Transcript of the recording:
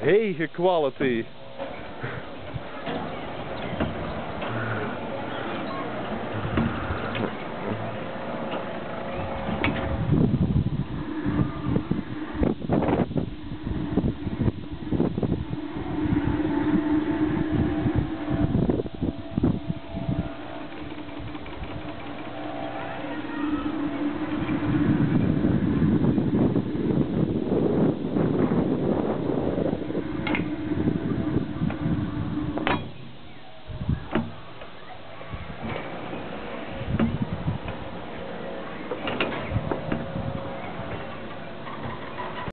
Hey, quality.